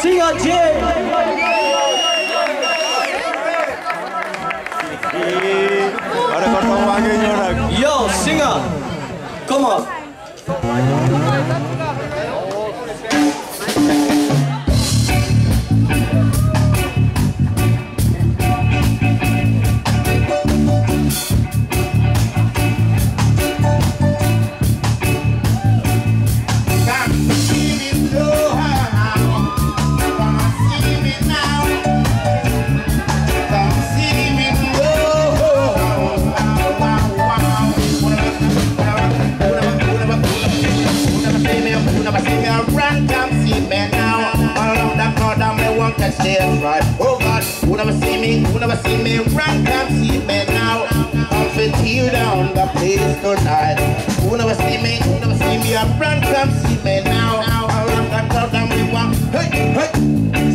singer J. Yo, singer, come on. Tonight. Who never see me, who never see me run? Come see me now. All around the crowd, I'm the one. Hey, hey.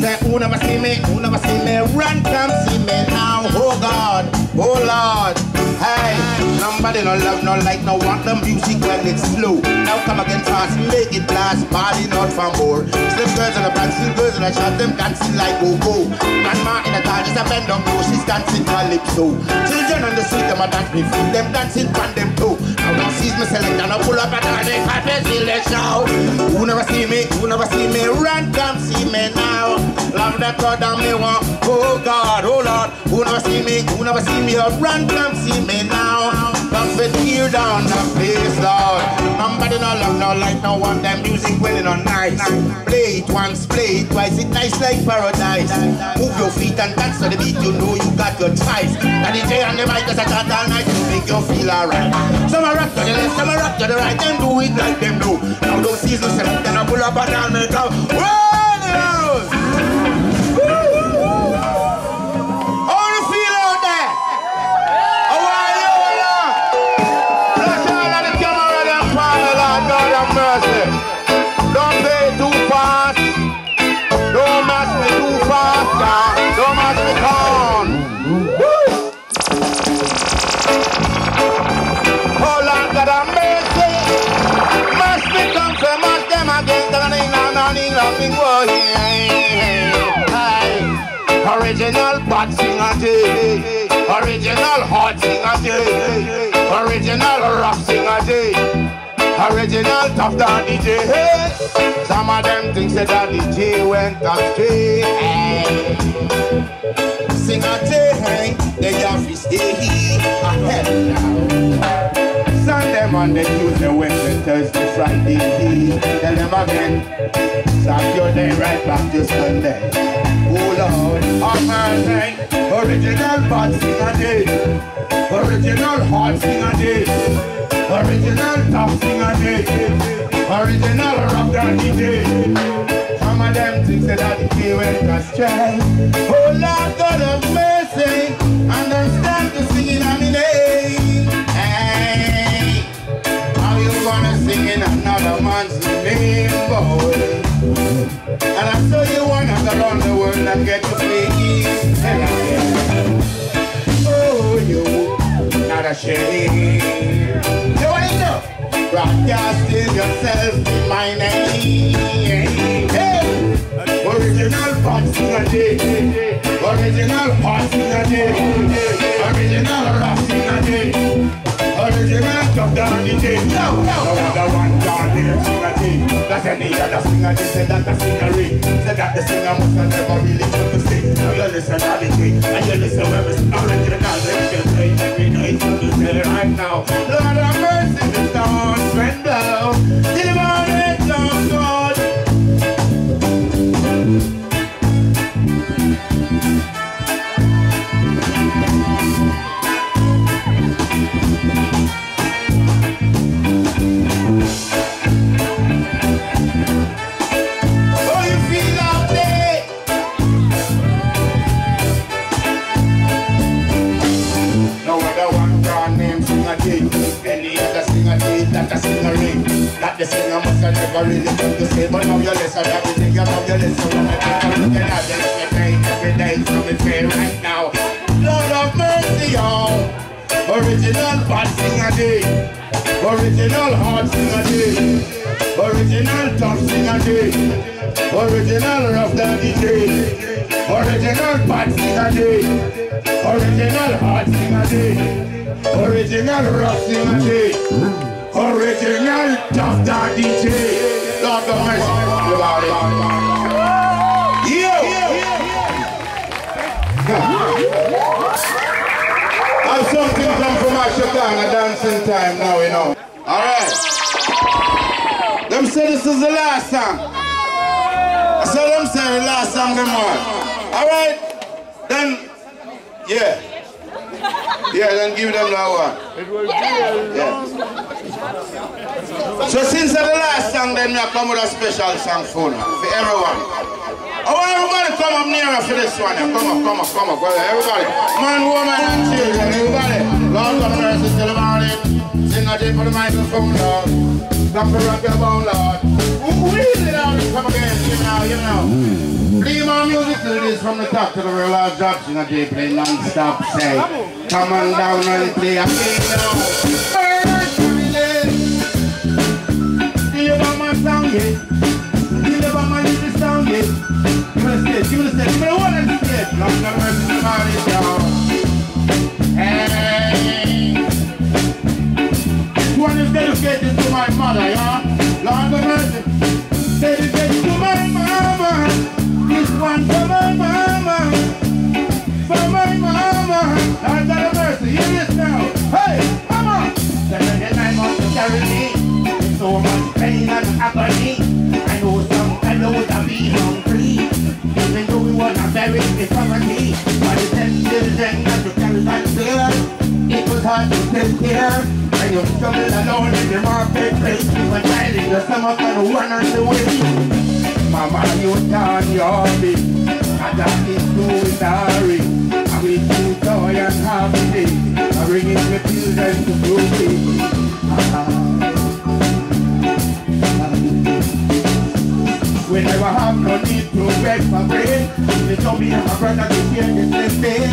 Say who never see me, who never see me run? Come see me now. Oh God, oh Lord. Hey, nobody no love, no like, no want the music when it's slow. Now come again fast, make it last, body not for more. Slim girls and the pants, slim girls and I shot them dancing like go-go. Grandma in the just a bend up low, she's dancing calypso. Oh. Children on the street, them a dance me feet, them dancing on them too. Now don't seize me select and I pull up and I they can't feel the show. Who never see me, who never see me, run, come see me now. Love that God and me want, oh God, oh Lord. Who never see me, who never see me, run, come see me now. Come fit tear down the place, Lord. Nobody no love, no light, no want them music well and nice. It twice, it nice like paradise. Move your feet and dance to the beat, you know you got your choice. And DJ on the mic, cause I chat all night to make you feel alright. Some a rock to the left, some a rock to the right, them do it like them do. Now don't seize no select, then I pull up and down and go, Whoa, Original bad singer Jay, original hot singer Jay, original rock singer Jay, original tough daddy DJ. Some of them think that daddy J went astray. Singer Jay, they have to stay ahead now. Sunday, Monday, Tuesday, Wednesday, Thursday, Friday. Tell them again. Saturday, right back to Sunday. Oh Lord. Original bad singer Jay. Original hot singer Jay. Original tough singer Jay. Original rock daddy day. Some of them things that the key went astray. Oh Lord, God of mercy. Understand the singing of me name. Hey. How you gonna sing in another man's name, boy? And I saw you wanna go around the world and get your want to know? Broadcasting yourself in my name. Hey! Original hot singer. Original hot singer. Original singer. Original the day. No, no, no day. That's any other singer they say that the singery. Say that the singer must have never really come to sing. Now you listen to the day. And you listen when sing original. Let me play every night you say right now. Lord have mercy, the blow. Till the morning comes, God. Right now. Lord of mercy, oh. Original bad sing a day. Original hard singer Jay. Original tough singer Jay. Original rough daddy day. Original bad singer Jay. Original hard singer Jay. Original rough singer Jay. Original tough daddy day. Lord God mercy. About Ashokanga dancing time now, you know. Alright. Them say this is the last song. I saw them say the last song them on. Alright. Then, yeah. Yeah, then give them that one. Yeah. So since the last song, then me I come with a special song for, everyone. Oh, Want everybody come up nearer for this one. Come up, come up, come up. Everybody. Man, woman, and children, everybody. Lord God mercy, tell about it. Sing a day for the microphone, Lord. Come for rock your bone, Lord. Wheezy down and come again, you know, you know. Play more music till this from the top to the real life drop. Sing a day, play non-stop, say. Come on down and play a game now. My song, yeah? You want my little song, yeah? Give me the stage, give me the stage, give me the one and the stage. Long time I see somebody down. Hey. Lord of mercy. Dedicated to my mama. This one you struggle alone in the marketplace. You were child in the stomach and one on the way. Mama, you turn your big. And that is too sorry. I will too joy and happy. I bring in the children to big. We never have no need to beg for bread. They told me and my brother to the same bed.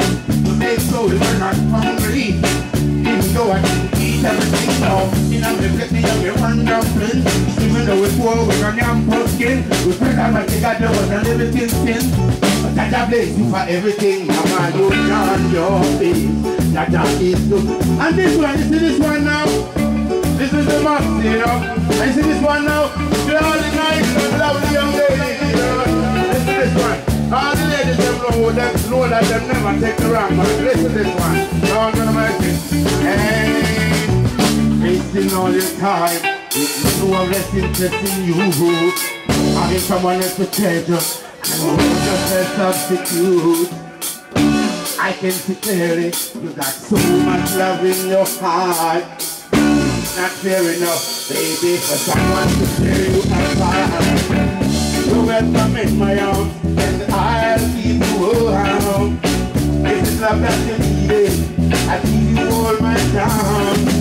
To sure we were not hungry. Even though I didn't everything now. You know, they bless me and we run dumpling. Even though we're poor, we run young pumpkin. We pray that my God there was a living sin. But Jah Jah bless you for everything. Mama, you turn your face. Jah Jah is good. And this one, you see this one now? This is the max, you know. And you see this one now? To all the nice and lovely young ladies, you know. This one. All the ladies them know, them know that them never take the wrong man. Listen to this one. Lord God Almighty. Hey, wasting all your time. It's no less interesting you. Having someone else to treasure. And you just a substitute. I can see clearly you got so much love in your heart not fair enough, baby, for someone to tear you apart. You're welcome in my arms, and I'll keep you around. This is love that you needed. I give you all my time.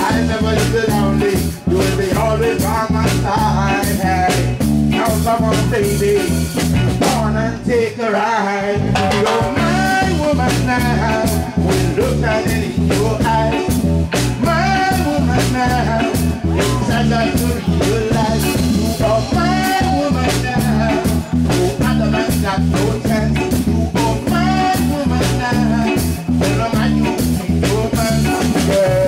I, never leave you lonely. You'll be always by my side. Hey, now come on, baby, come on and take a ride. You're my woman now. We look at it in your eyes. My woman now. It's a lot to realize. You are my woman now. No other man got no chance. You are my woman now. Tell 'em I know you woman. Yeah.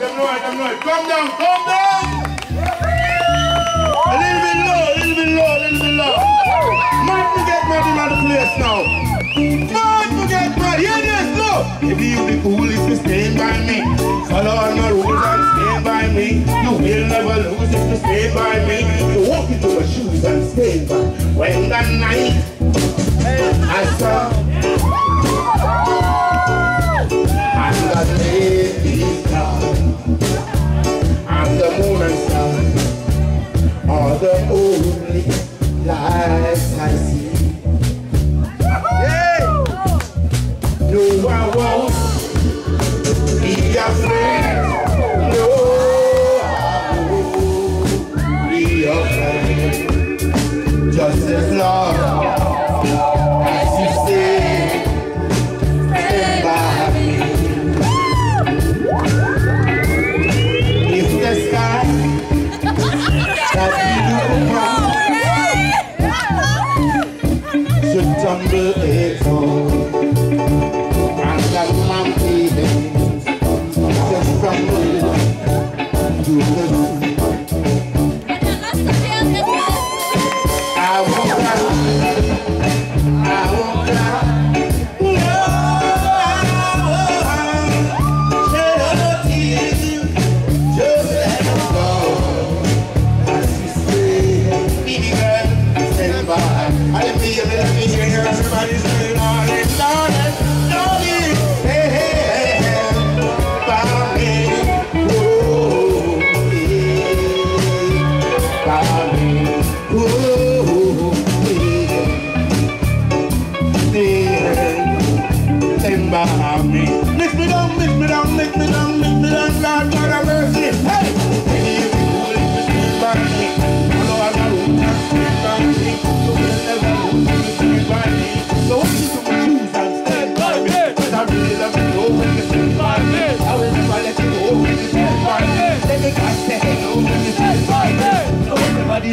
noise. Come down, come down. A little bit low, a little bit low, a little bit low. Mad to get mad in the place now. Mad to get mad, yeah, yes, look. If you be cool, if you stay by me. Follow all my rules and stay by me. You will never lose if you stay by me. You walk into my shoes and stay by. When the night, I saw.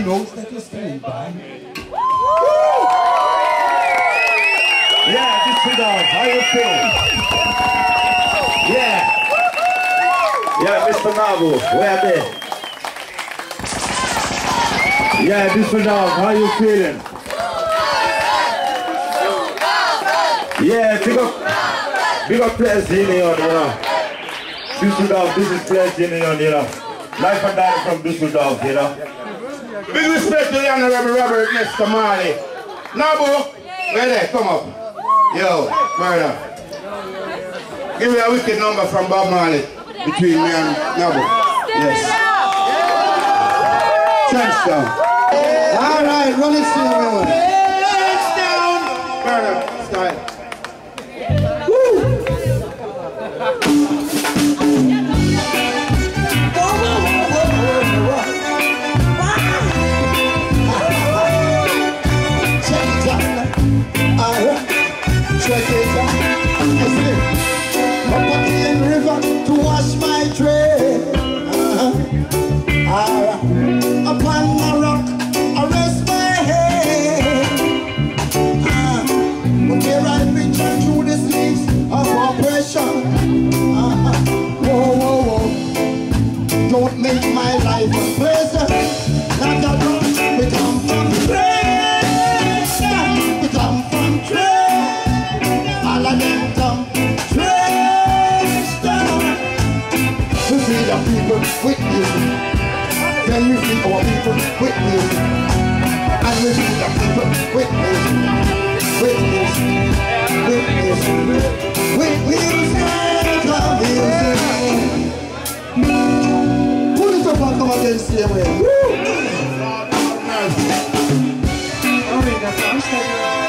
knows that you're by. Yeah, just two dogs. How you feel? Yeah. Yeah, Mr. Novel, where? Yeah, Dog, how you feeling? Yeah, big up, big up players in here, you know. This is players in here, you know. Life and death from this Düsseldorf, you know. Big respect to the Honorable Robert Nesta Marley. Nabo, where there, come up. Yo, murder. Give me a wicked number from Bob Marley between me and Nabo. Yes. Trenchtown. All right, run it still, everyone. Trench down. Murder, style. people witness. I receive the people witness. Witness. Witness. Witness. Witness. Who is the fuck come against the way? Woo! Alright, that's what I'm.